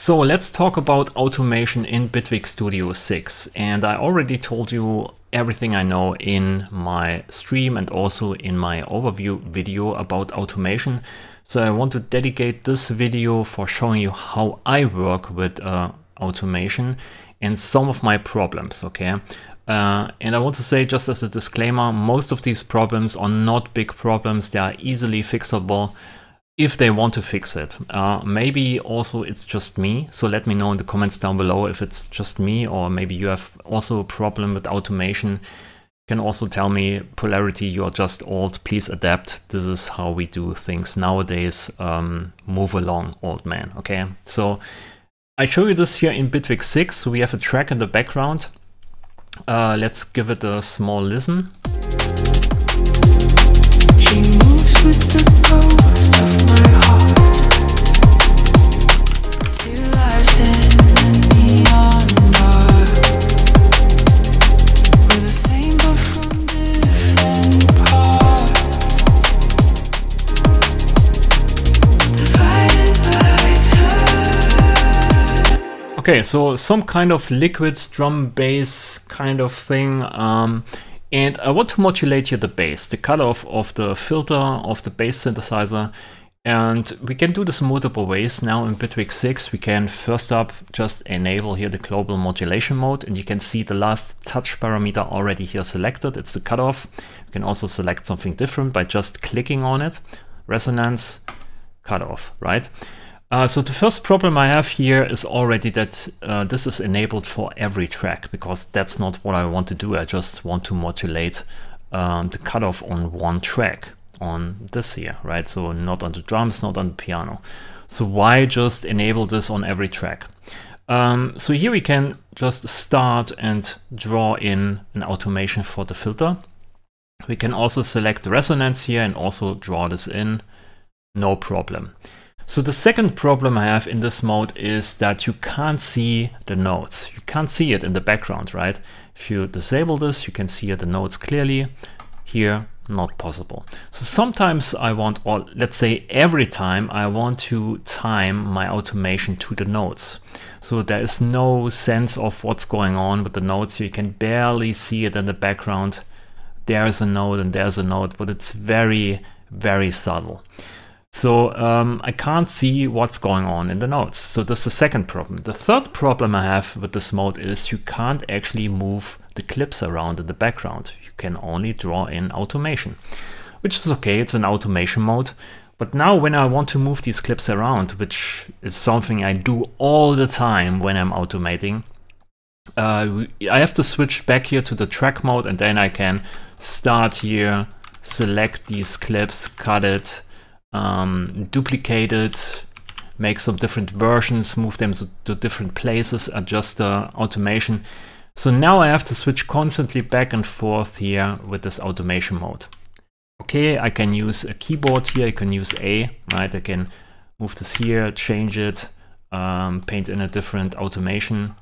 So let's talk about automation in Bitwig Studio 6. And I already told you everything I know in my stream and also in my overview video about automation. So I want to dedicate this video for showing you how I work with uh, automation and some of my problems, okay? Uh, and I want to say just as a disclaimer, most of these problems are not big problems. They are easily fixable if they want to fix it. Uh, maybe also it's just me. So let me know in the comments down below if it's just me or maybe you have also a problem with automation. You can also tell me polarity, you're just old, please adapt. This is how we do things nowadays. Um, move along, old man, okay? So I show you this here in Bitwig 6. So we have a track in the background. Uh, let's give it a small listen. Okay, so some kind of liquid drum bass kind of thing. Um, and I want to modulate here the bass, the cutoff of the filter of the bass synthesizer. And we can do this multiple ways. Now in Bitwig 6, we can first up just enable here the global modulation mode. And you can see the last touch parameter already here selected. It's the cutoff. You can also select something different by just clicking on it. Resonance, cutoff, right? Uh, so the first problem I have here is already that uh, this is enabled for every track because that's not what I want to do. I just want to modulate um, the cutoff on one track on this here, right? So not on the drums, not on the piano. So why just enable this on every track? Um, so here we can just start and draw in an automation for the filter. We can also select the resonance here and also draw this in, no problem. So the second problem I have in this mode is that you can't see the notes. You can't see it in the background, right? If you disable this, you can see the notes clearly. Here, not possible. So sometimes I want, or let's say every time I want to time my automation to the notes. So there is no sense of what's going on with the notes. You can barely see it in the background. There's a note and there's a note, but it's very, very subtle. So um, I can't see what's going on in the notes. So that's the second problem. The third problem I have with this mode is you can't actually move the clips around in the background. You can only draw in automation, which is okay. It's an automation mode. But now when I want to move these clips around, which is something I do all the time when I'm automating, uh, I have to switch back here to the track mode and then I can start here, select these clips, cut it, um, duplicate it, make some different versions, move them to different places, adjust the automation. So now I have to switch constantly back and forth here with this automation mode. Okay, I can use a keyboard here, I can use A, right? I can move this here, change it, um, paint in a different automation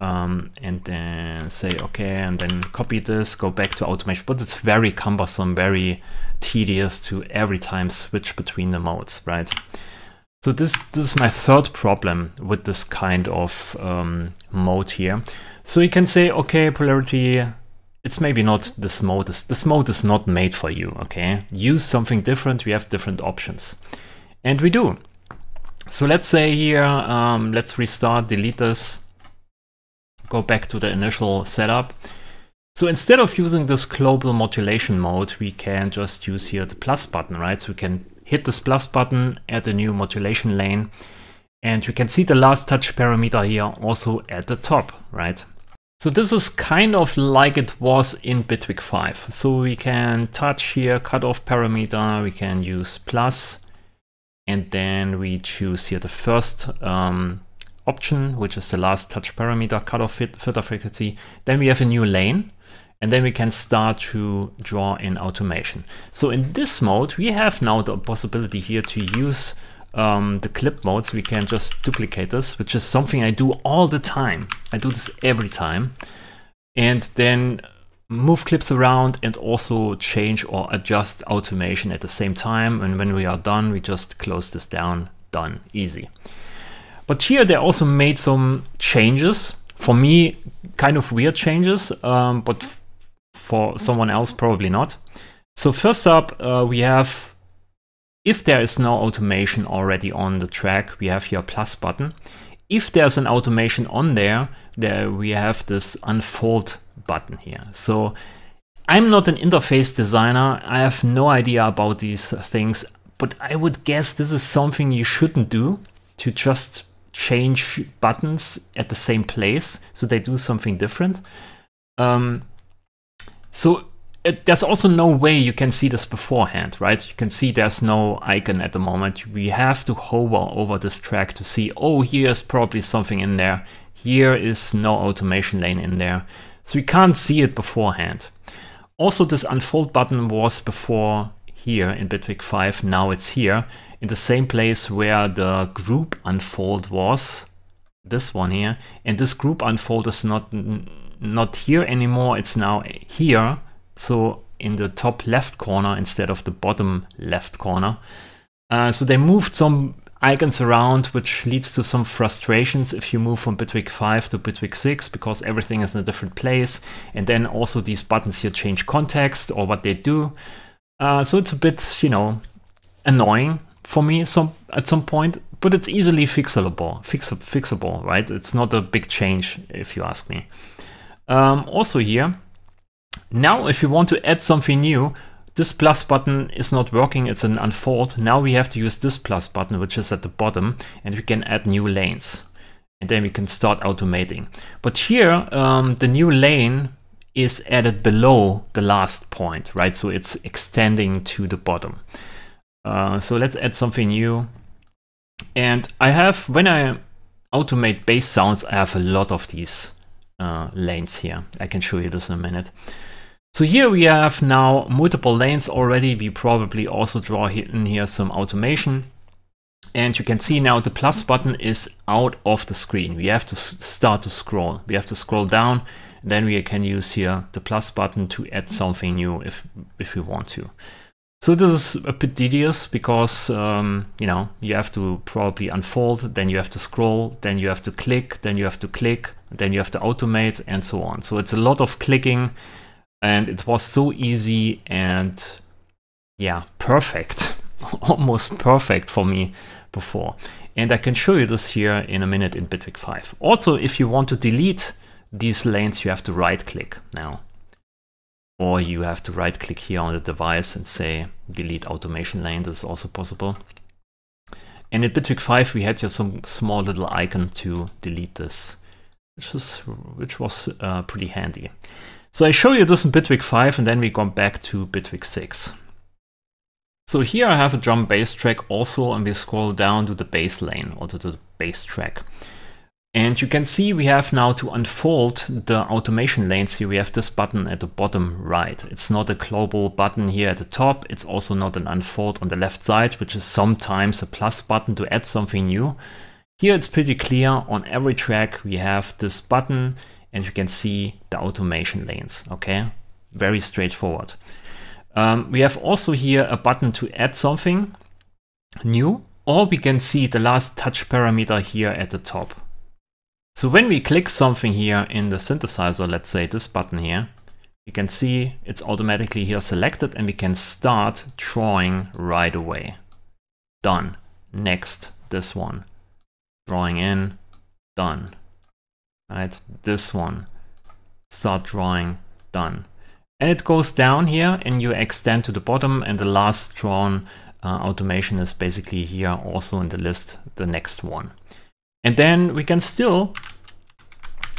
um, and then say okay and then copy this go back to automation. But it's very cumbersome very tedious to every time switch between the modes right? So this this is my third problem with this kind of um, mode here. So you can say okay polarity it's maybe not this mode is this mode is not made for you okay? Use something different we have different options. And we do. So let's say here um, let's restart delete this go back to the initial setup. So instead of using this global modulation mode, we can just use here the plus button, right? So we can hit this plus button, add a new modulation lane, and you can see the last touch parameter here also at the top, right? So this is kind of like it was in Bitwig 5. So we can touch here, cutoff parameter, we can use plus, and then we choose here the first um, option, which is the last touch parameter, cutoff filter frequency. Then we have a new lane and then we can start to draw in automation. So in this mode, we have now the possibility here to use um, the clip modes. We can just duplicate this, which is something I do all the time. I do this every time. And then move clips around and also change or adjust automation at the same time. And when we are done, we just close this down done, easy. But here they also made some changes. For me, kind of weird changes, um, but for someone else, probably not. So first up, uh, we have, if there is no automation already on the track, we have here a plus button. If there's an automation on there, there we have this unfold button here. So I'm not an interface designer. I have no idea about these things, but I would guess this is something you shouldn't do to just change buttons at the same place so they do something different. Um, so it, there's also no way you can see this beforehand, right? You can see there's no icon at the moment. We have to hover over this track to see, oh, here's probably something in there. Here is no automation lane in there. So we can't see it beforehand. Also, this unfold button was before here in Bitwig 5. Now it's here in the same place where the group unfold was. This one here. And this group unfold is not not here anymore. It's now here. So in the top left corner instead of the bottom left corner. Uh, so they moved some icons around, which leads to some frustrations if you move from Bitwig 5 to Bitwig 6 because everything is in a different place. And then also these buttons here change context or what they do. Uh, so it's a bit, you know, annoying for me some at some point, but it's easily fixable, fix, fixable, right? It's not a big change if you ask me. Um, also here, now if you want to add something new, this plus button is not working, it's an unfold. Now we have to use this plus button, which is at the bottom, and we can add new lanes. And then we can start automating. But here, um, the new lane is added below the last point, right? So it's extending to the bottom. Uh, so let's add something new. And I have, when I automate bass sounds, I have a lot of these uh, lanes here. I can show you this in a minute. So here we have now multiple lanes already. We probably also draw in here some automation. And you can see now the plus button is out of the screen. We have to start to scroll. We have to scroll down. Then we can use here the plus button to add something new if, if we want to. So this is a bit tedious because, um, you know, you have to probably unfold, then you have to scroll, then you have to click, then you have to click, then you have to automate and so on. So it's a lot of clicking and it was so easy and yeah, perfect, almost perfect for me before. And I can show you this here in a minute in Bitwig 5. Also, if you want to delete these lanes, you have to right click now. Or you have to right click here on the device and say delete automation lane. This is also possible. And in Bitwig 5, we had just some small little icon to delete this, which was, which was uh, pretty handy. So I show you this in Bitwig 5 and then we go back to Bitwig 6. So here I have a drum bass track also and we scroll down to the bass lane or to the bass track. And you can see we have now to unfold the automation lanes here. We have this button at the bottom right. It's not a global button here at the top. It's also not an unfold on the left side, which is sometimes a plus button to add something new. Here it's pretty clear on every track we have this button and you can see the automation lanes, okay? Very straightforward. Um, we have also here a button to add something new, or we can see the last touch parameter here at the top. So when we click something here in the synthesizer, let's say this button here, you can see it's automatically here selected and we can start drawing right away. Done. Next, this one. Drawing in, done right? This one, start drawing, done. And it goes down here and you extend to the bottom and the last drawn uh, automation is basically here also in the list, the next one. And then we can still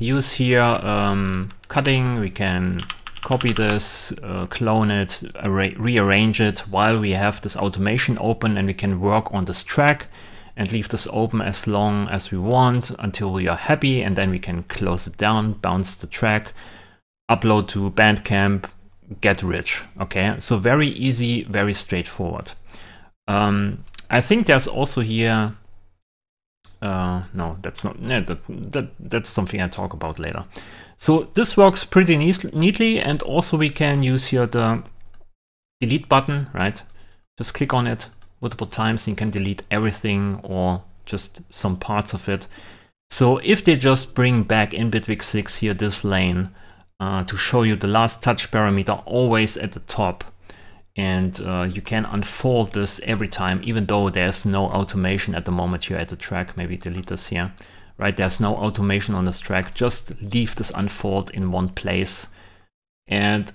use here um, cutting, we can copy this, uh, clone it, rearrange it while we have this automation open and we can work on this track and leave this open as long as we want until we are happy and then we can close it down, bounce the track, upload to Bandcamp, get rich. Okay, so very easy, very straightforward. Um, I think there's also here, uh, no, that's not, yeah, that, that, that's something I talk about later. So this works pretty neatly and also we can use here the delete button, right? Just click on it multiple times. You can delete everything or just some parts of it. So if they just bring back in Bitwig 6 here this lane uh, to show you the last touch parameter always at the top, and uh, you can unfold this every time, even though there's no automation at the moment here at the track. Maybe delete this here, right? There's no automation on this track. Just leave this unfold in one place. And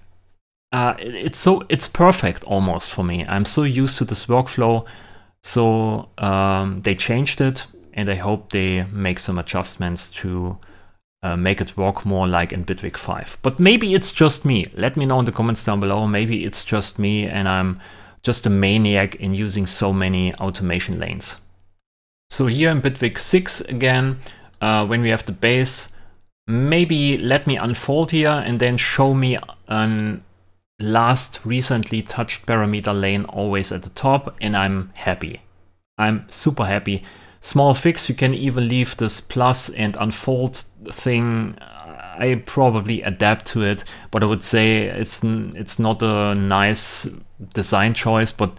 uh, it's so it's perfect almost for me. I'm so used to this workflow. So um, they changed it and I hope they make some adjustments to uh, make it work more like in Bitwig 5. But maybe it's just me. Let me know in the comments down below. Maybe it's just me and I'm just a maniac in using so many automation lanes. So here in Bitwig 6 again, uh, when we have the bass, maybe let me unfold here and then show me an last recently touched parameter lane always at the top and I'm happy. I'm super happy small fix. You can even leave this plus and unfold thing. I probably adapt to it, but I would say it's it's not a nice design choice, but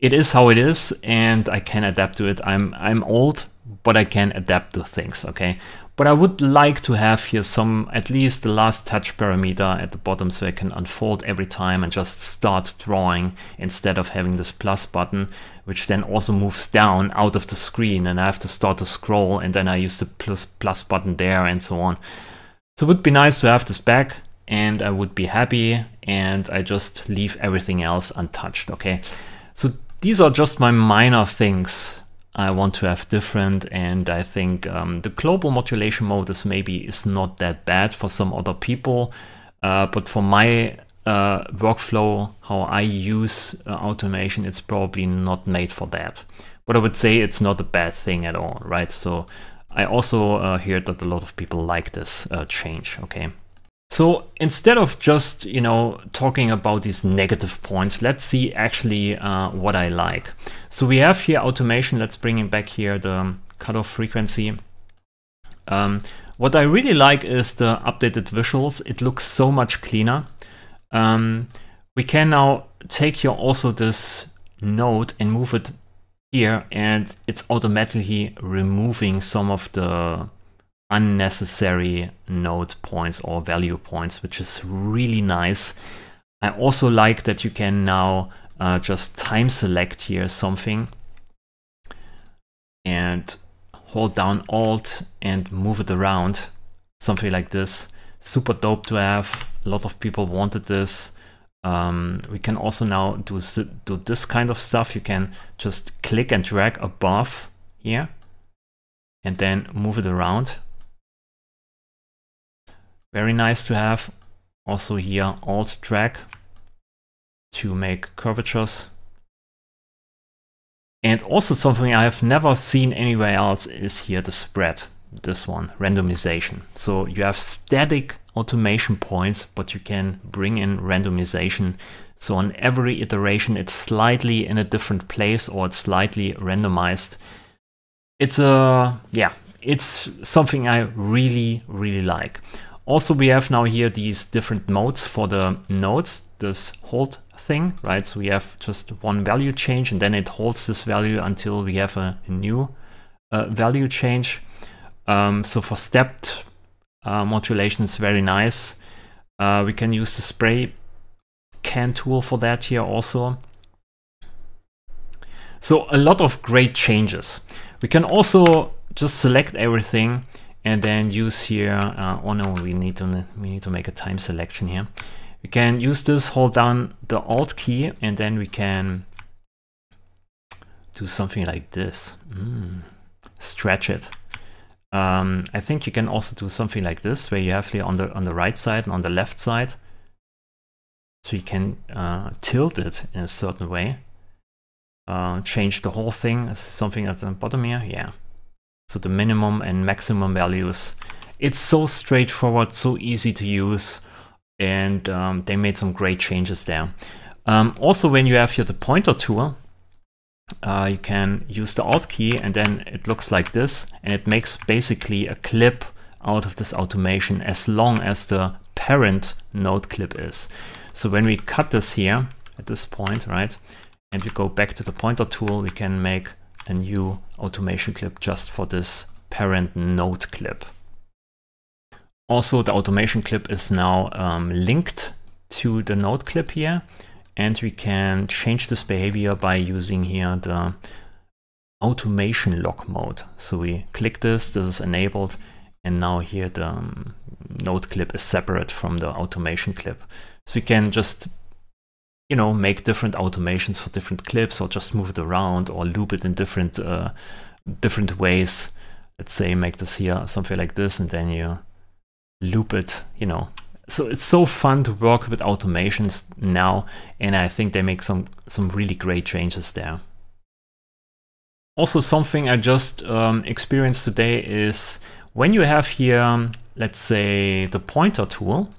it is how it is, and I can adapt to it. I'm I'm old, but I can adapt to things. Okay, but I would like to have here some, at least the last touch parameter at the bottom so I can unfold every time and just start drawing instead of having this plus button, which then also moves down out of the screen and I have to start to scroll and then I use the plus, plus button there and so on. So it would be nice to have this back and I would be happy and I just leave everything else untouched, okay? So these are just my minor things I want to have different and I think um, the global modulation mode is maybe is not that bad for some other people. Uh, but for my uh, workflow how I use uh, automation it's probably not made for that. But I would say it's not a bad thing at all right? So I also uh, hear that a lot of people like this uh, change okay so instead of just, you know, talking about these negative points, let's see actually uh, what I like. So we have here automation. Let's bring it back here, the cutoff frequency. Um, what I really like is the updated visuals. It looks so much cleaner. Um, we can now take here also this node and move it here and it's automatically removing some of the unnecessary node points or value points, which is really nice. I also like that you can now uh, just time select here something and hold down Alt and move it around, something like this. Super dope to have. A lot of people wanted this. Um, we can also now do, do this kind of stuff. You can just click and drag above here and then move it around very nice to have. Also here Alt drag to make curvatures. And also something I have never seen anywhere else is here the spread, this one, randomization. So you have static automation points, but you can bring in randomization. So on every iteration, it's slightly in a different place or it's slightly randomized. It's a, yeah, it's something I really, really like. Also, we have now here these different modes for the nodes, this hold thing, right? So we have just one value change and then it holds this value until we have a, new uh, value change. Um, so for stepped uh, modulation is very nice. Uh, we can use the spray can tool for that here also. So a lot of great changes. We can also just select everything and then use here, uh, oh no, we need to we need to make a time selection here. We can use this, hold down the Alt key, and then we can do something like this. Mm. Stretch it. Um, I think you can also do something like this, where you have here on the on the right side and on the left side. So you can uh, tilt it in a certain way. Uh, change the whole thing, something at the bottom here, yeah. The minimum and maximum values. It's so straightforward, so easy to use, and um, they made some great changes there. Um, also, when you have here the pointer tool, uh, you can use the Alt key and then it looks like this, and it makes basically a clip out of this automation as long as the parent node clip is. So when we cut this here at this point, right, and we go back to the pointer tool, we can make a new automation clip just for this parent node clip. Also, the automation clip is now um, linked to the node clip here, and we can change this behavior by using here the automation lock mode. So we click this, this is enabled, and now here the um, node clip is separate from the automation clip. So we can just you know, make different automations for different clips or just move it around or loop it in different uh, different ways. Let's say make this here something like this and then you loop it, you know. So it's so fun to work with automations now and I think they make some, some really great changes there. Also something I just um, experienced today is when you have here, let's say the pointer tool,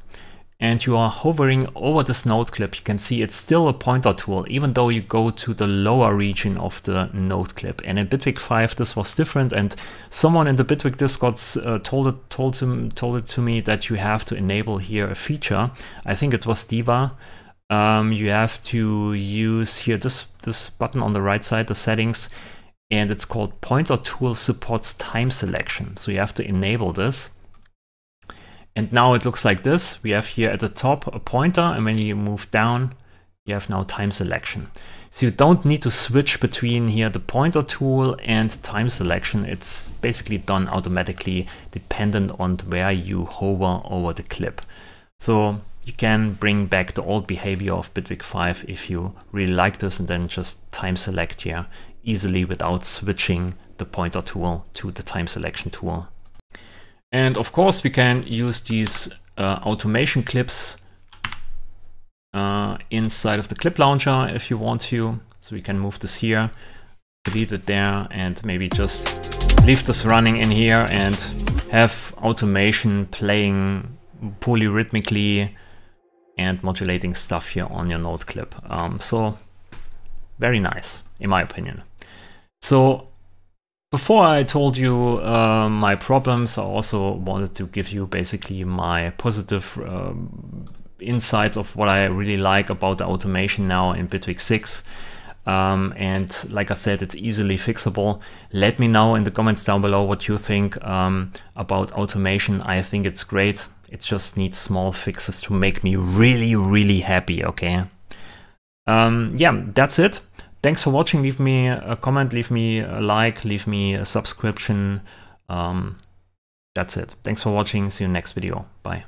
and you are hovering over this node clip, you can see it's still a pointer tool, even though you go to the lower region of the node clip. And in Bitwig 5, this was different. And someone in the Bitwig Discord uh, told it told him told it to me that you have to enable here a feature. I think it was Diva. Um, you have to use here this this button on the right side, the settings, and it's called Pointer Tool Supports Time Selection. So you have to enable this. And now it looks like this. We have here at the top a pointer, and when you move down, you have now time selection. So you don't need to switch between here the pointer tool and time selection. It's basically done automatically dependent on where you hover over the clip. So you can bring back the old behavior of Bitwig 5 if you really like this and then just time select here easily without switching the pointer tool to the time selection tool and of course, we can use these uh, automation clips uh, inside of the clip launcher if you want to. So we can move this here, delete it there, and maybe just leave this running in here and have automation playing polyrhythmically and modulating stuff here on your node clip. Um, so very nice, in my opinion. So before I told you uh, my problems, I also wanted to give you basically my positive um, insights of what I really like about the automation now in Bitwig 6. Um, and like I said, it's easily fixable. Let me know in the comments down below what you think um, about automation. I think it's great. It just needs small fixes to make me really, really happy, okay? Um, yeah, that's it. Thanks for watching. Leave me a comment, leave me a like, leave me a subscription. Um, that's it. Thanks for watching. See you next video. Bye.